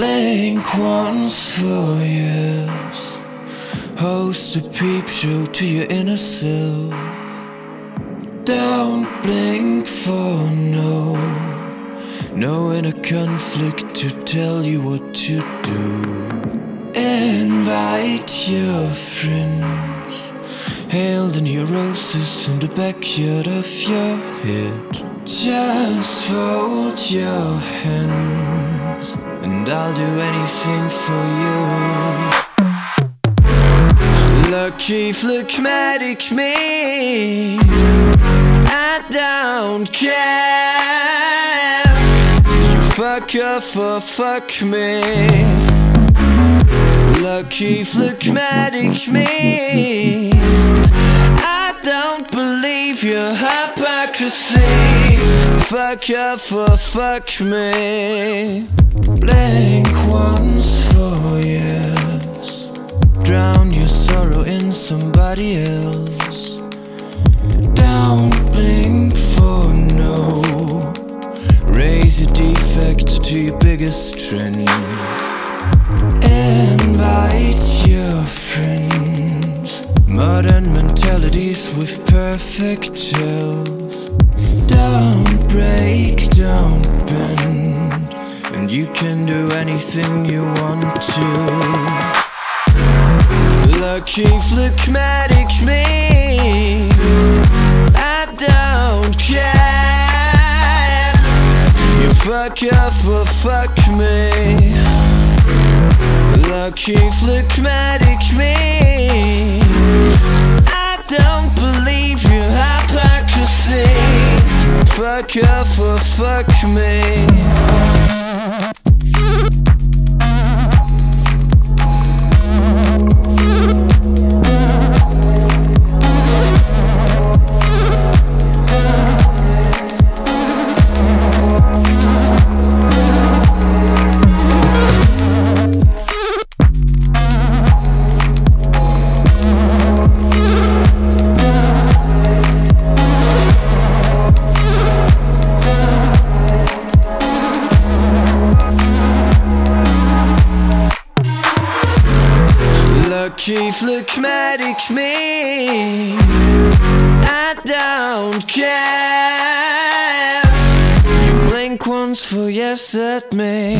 Blink once for years. Host a peep show to your inner self. Don't blink for no. No inner conflict to tell you what to do. Invite your friends. Hail the neurosis in the backyard of your head. Just fold your hands, and I'll do anything for you. Lucky phlegmatic me, I don't care. You fuck off or fuck me. Lucky phlegmatic me. I don't believe your hypocrisy. Fuck you for fuck me. Blink once for years. Drown your sorrow in somebody else. Don't blink for no. Raise your defect to your biggest strength. Invite your friends. Modern mentalities with perfect tells. Don't break, don't bend. And you can do anything you want to. Lucky phlegmatic me. I don't care. You fuck off or fuck me. Lucky phlegmatic Fuck off or fuck me. Lucky phlegmatic me. I don't care. You blink once for yes at me.